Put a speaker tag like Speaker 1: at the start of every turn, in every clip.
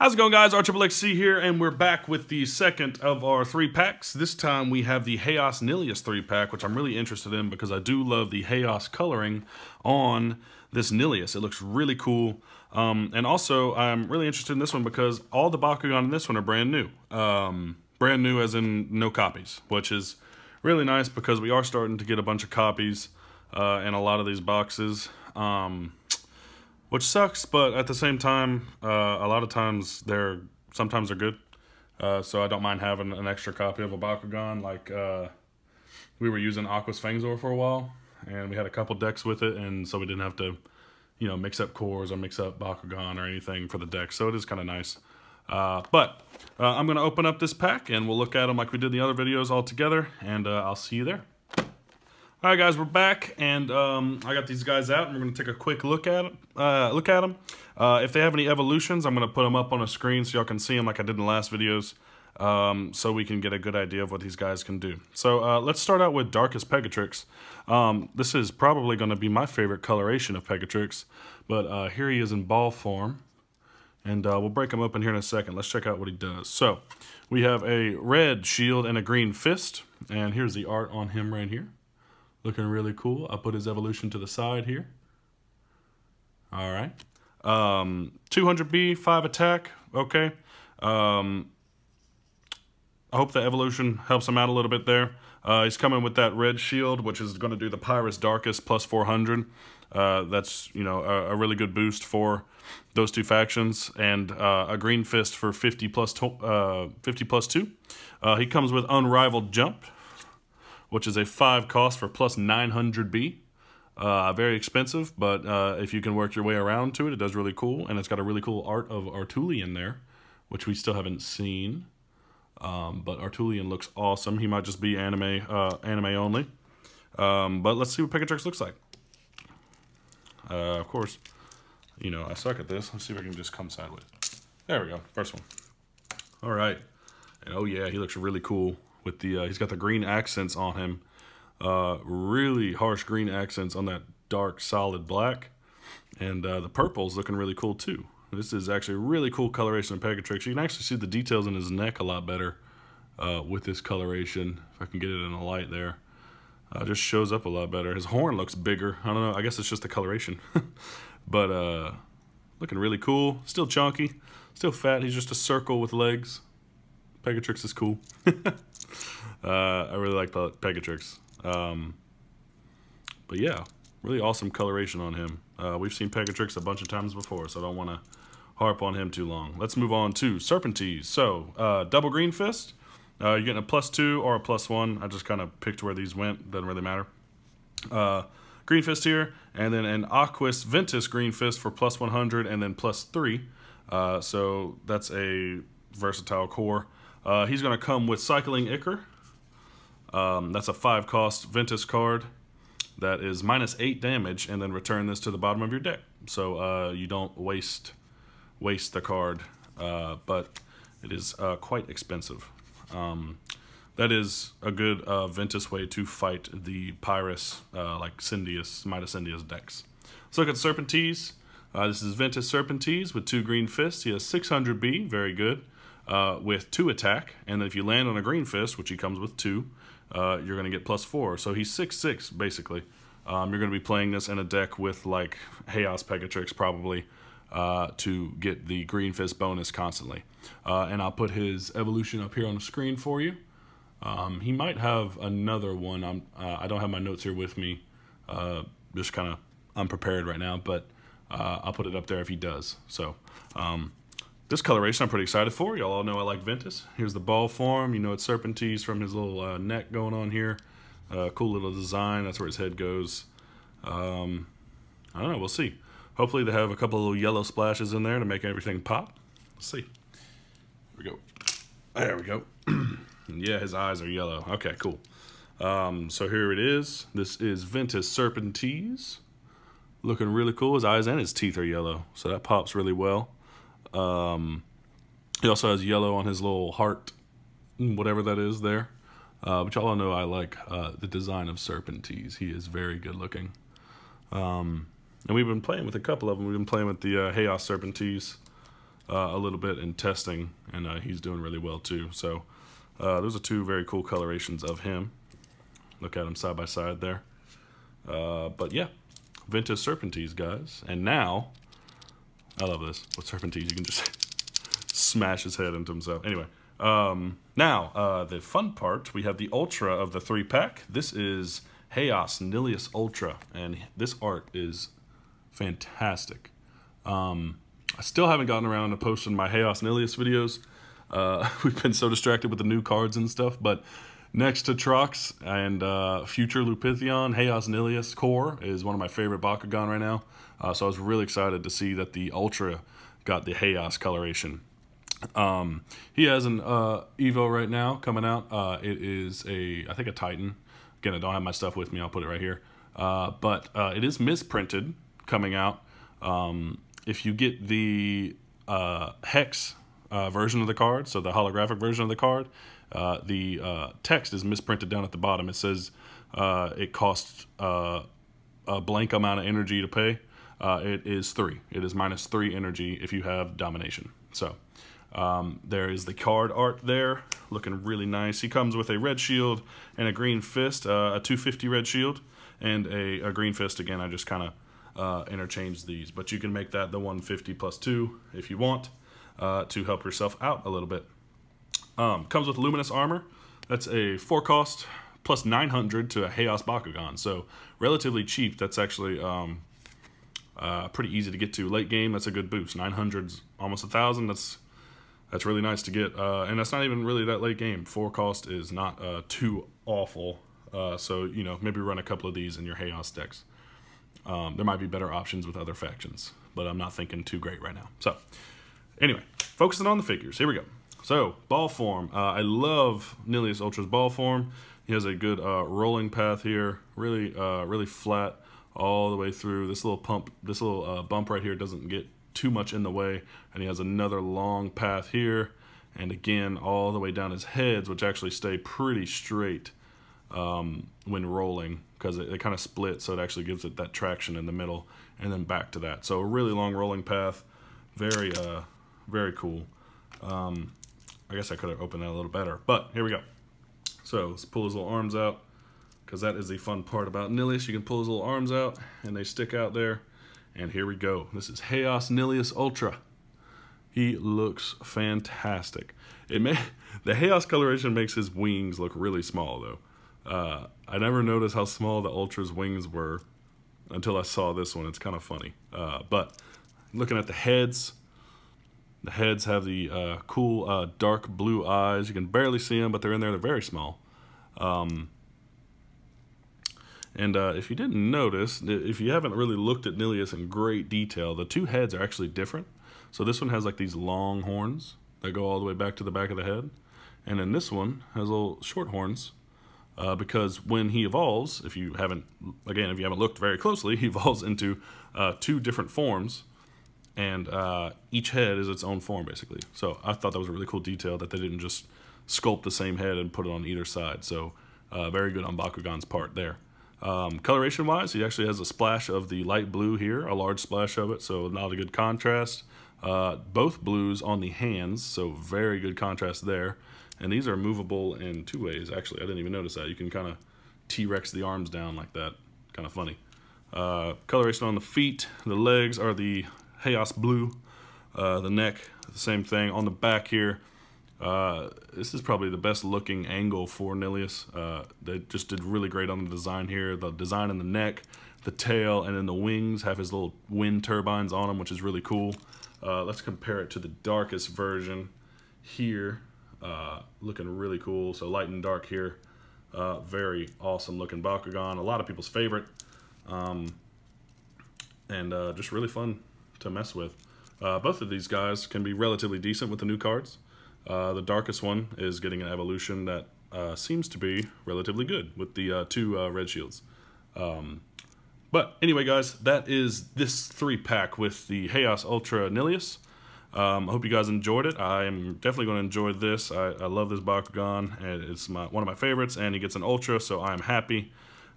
Speaker 1: How's it going guys? RXXC here and we're back with the second of our three packs. This time we have the Haos Nillious three pack which I'm really interested in because I do love the Haos coloring on this Nillious. It looks really cool. Um, and also I'm really interested in this one because all the Bakugan in this one are brand new. Um, brand new as in no copies, which is really nice because we are starting to get a bunch of copies uh, in a lot of these boxes. Um, which sucks. But at the same time, uh, a lot of times they're sometimes they're good. Uh, so I don't mind having an extra copy of a Bakugan. Like uh, we were using Aquos Fangzor for a while, and we had a couple decks with it, and so we didn't have to, you know, mix up cores or mix up Bakugan or anything for the deck. So it is kind of nice. Uh, but uh, I'm going to open up this pack, and we'll look at them like we did the other videos all together, and uh, I'll see you there. All right, guys, we're back, and um, I got these guys out, and we're going to take a quick look at them. Uh, look at them. Uh, if they have any evolutions, I'm going to put them up on a screen so y'all can see them like I did in the last videos, um, so we can get a good idea of what these guys can do. So uh, let's start out with Darkus Pegatrix. Um, this is probably going to be my favorite coloration of Pegatrix, but uh, here he is in ball form, and uh, we'll break him open here in a second. Let's check out what he does. So we have a red shield and a green fist, and here's the art on him right here. Looking really cool. I put his evolution to the side here. All right. Um, 200B, 5 attack. Okay. Um, I hope the evolution helps him out a little bit there. Uh, he's coming with that red shield, which is going to do the Pyrus Darkus plus 400. Uh, that's, you know, a, a, really good boost for those two factions. And uh, a Green Fist for 50 plus, uh, 50 plus 2. Uh, he comes with Unrivaled Jump which is a 5 cost for plus 900B. Uh, very expensive, but uh, if you can work your way around to it, it does really cool. And it's got a really cool art of Artulian there, which we still haven't seen. Um, but Artulian looks awesome. He might just be anime uh, anime only. Um, but let's see what Pegatrix looks like. Uh, of course, you know, I suck at this. Let's see if I can just come sideways. There we go. First one. All right. And oh yeah, he looks really cool with the uh, he's got the green accents on him. Uh, really harsh green accents on that dark solid black. And uh, the purple's looking really cool too. This is actually really cool coloration of Pegatrix. You can actually see the details in his neck a lot better uh, with this coloration. If I can get it in the light there. Uh, just shows up a lot better. His horn looks bigger. I don't know. I guess it's just the coloration. but uh, looking really cool. Still chunky. Still fat. He's just a circle with legs. Pegatrix is cool. uh, I really like Pegatrix. Um, but yeah, really awesome coloration on him. Uh, we've seen Pegatrix a bunch of times before, so I don't want to harp on him too long. Let's move on to Serpenteze. So, uh, double green fist. Uh, you're getting a plus two or a plus one. I just kind of picked where these went. Doesn't really matter. Uh, green fist here, and then an Aquos Ventus green fist for plus 100 and then plus three. Uh, so that's a versatile core. Uh, he's going to come with Cycling Ichor. Um, that's a 5 cost Ventus card that is minus 8 damage, and then return this to the bottom of your deck. So uh, you don't waste waste the card, uh, but it is uh, quite expensive. Um, that is a good uh, Ventus way to fight the Pyrus, uh, like Syndeus, Midas Syndeus decks. Let's look at Serpenteze. this is Ventus Serpenteze with two green fists. He has 600B, very good uh, with two attack, and then if you land on a green fist, which he comes with two, uh, you're going to get plus four. So he's six six basically. Um, you're going to be playing this in a deck with like Haos Pegatrix probably uh, to get the green fist bonus constantly. Uh, and I'll put his evolution up here on the screen for you. Um, he might have another one. I'm, uh, I don't have my notes here with me. Uh, just kind of unprepared right now, but I'll put it up there if he does. So. Um, this coloration I'm pretty excited for. Y'all all know I like Ventus. Here's the ball form. You know it's Serpenteze from his little uh, neck going on here. Uh, cool little design. That's where his head goes. Um, I don't know. We'll see. Hopefully they have a couple of little yellow splashes in there to make everything pop. Let's see. Here we go. There we go. yeah, his eyes are yellow. Okay, cool. Um, so here it is. This is Ventus Serpenteze. Looking really cool. His eyes and his teeth are yellow, so that pops really well. Um, he also has yellow on his little heart, whatever that is there. Uh, but y'all know I like uh, the design of Serpenteze. He is very good looking. Um, and we've been playing with a couple of them. We've been playing with the uh, Haos Serpenteze uh, a little bit in testing, and uh, he's doing really well too. So uh, those are two very cool colorations of him. Look at them side by side there. But yeah, Ventus Serpenteze, guys. And now, I love this. With Serpenteze, you can just smash his head into himself. Anyway, um, now, uh, the fun part, we have the Ultra of the three pack. This is Haos Nillious Ultra, and this art is fantastic. Um, I still haven't gotten around to posting my Haos Nillious videos. Uh, we've been so distracted with the new cards and stuff, but next to Trox and uh, Future Lupitheon, Haos Nillious Core is one of my favorite Bakugan right now. Uh, so I was really excited to see that the Ultra got the Haos coloration. Um, he has an uh, Evo right now coming out. Uh, it is a, I think a Titan. Again, I don't have my stuff with me. I'll put it right here. Uh, but uh, it is misprinted coming out. Um, if you get the Hex version of the card, so the holographic version of the card, the text is misprinted down at the bottom. It says it costs a blank amount of energy to pay. it is three. It is minus three energy if you have domination. So um, there is the card art there, looking really nice. He comes with a red shield and a green fist, uh, a 250 red shield, and a, a green fist. Again, I just kind of uh, interchange these, but you can make that the 150 plus 2 if you want uh, to help yourself out a little bit. Um, comes with luminous armor. That's a 4 cost plus 900 to a Haos Bakugan, so relatively cheap. That's actually um, uh, pretty easy to get to. Late game, that's a good boost. 900's almost a 1,000. That's that's really nice to get. Uh, and that's not even really that late game. Four cost is not uh, too awful. Uh, so, you know, maybe run a couple of these in your Haos decks. Um, there might be better options with other factions, but I'm not thinking too great right now. So, anyway, focusing on the figures. Here we go. So, ball form. Uh, I love Nillious Ultra's ball form. He has a good uh, rolling path here. Really, uh, really flat all the way through. This little pump, this little bump right here doesn't get too much in the way. And he has another long path here. And again, all the way down his heads, which actually stay pretty straight um, when rolling because it, it kind of splits. So it actually gives it that traction in the middle and then back to that. So a really long rolling path. Very, uh, very cool. Um, I guess I could have opened that a little better, but here we go. So let's pull his little arms out because that is the fun part about Nillious. You can pull his little arms out and they stick out there. And here we go. This is Haos Nillious Ultra. He looks fantastic. It may the Haos coloration makes his wings look really small though. Uh, I never noticed how small the Ultra's wings were until I saw this one. It's kind of funny. Uh, but looking at the heads, the heads have the uh, cool uh, dark blue eyes. You can barely see them, but they're in there. They're very small. Um, and uh, if you didn't notice, if you haven't really looked at Nillious in great detail, the two heads are actually different. So this one has like these long horns that go all the way back to the back of the head. And then this one has little short horns uh, because when he evolves, if you haven't, again, if you haven't looked very closely, he evolves into uh, two different forms and uh, each head is its own form basically. So I thought that was a really cool detail that they didn't just sculpt the same head and put it on either side. So uh, very good on Bakugan's part there. Um, coloration wise, he actually has a splash of the light blue here, a large splash of it, so not a good contrast. Uh, both blues on the hands, so very good contrast there. And these are movable in two ways, actually. I didn't even notice that. You can kind of T-Rex the arms down like that. Kind of funny. Uh, coloration on the feet. The legs are the Haos blue. Uh, the neck, the same thing. On the back here, uh, this is probably the best looking angle for Nillious. Uh, they just did really great on the design here. The design in the neck, the tail, and then the wings have his little wind turbines on them, which is really cool. Uh, let's compare it to the Darkus version here. Uh, looking really cool. So light and dark here. Uh, very awesome looking Bakugan. A lot of people's favorite. Um, and just really fun to mess with. both of these guys can be relatively decent with the new cards. Uh, the Darkus one is getting an evolution that uh, seems to be relatively good with the uh, two uh, red shields. Um, but anyway, guys, that is this three pack with the Haos Ultra Nillious. Um, I hope you guys enjoyed it. I am definitely going to enjoy this. I, I love this Bakugan, and it's my, one of my favorites, and he gets an Ultra, so I'm happy.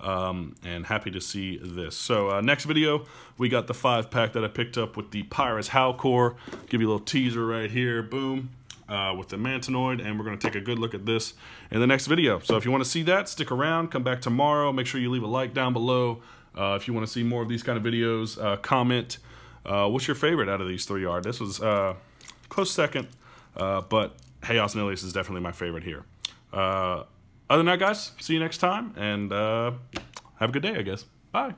Speaker 1: Um, and happy to see this. So uh, next video, we got the five pack that I picked up with the Pyrus Howlkor. Give you a little teaser right here. Boom. Uh, with the Mantonoid, and we're going to take a good look at this in the next video. So if you want to see that, stick around, come back tomorrow. Make sure you leave a like down below. Uh, if you want to see more of these kind of videos, uh, comment. Uh, what's your favorite out of these three are? This was uh, close second, uh, but Haos Nillious is definitely my favorite here. Other than that, guys, see you next time, and uh, have a good day, I guess. Bye.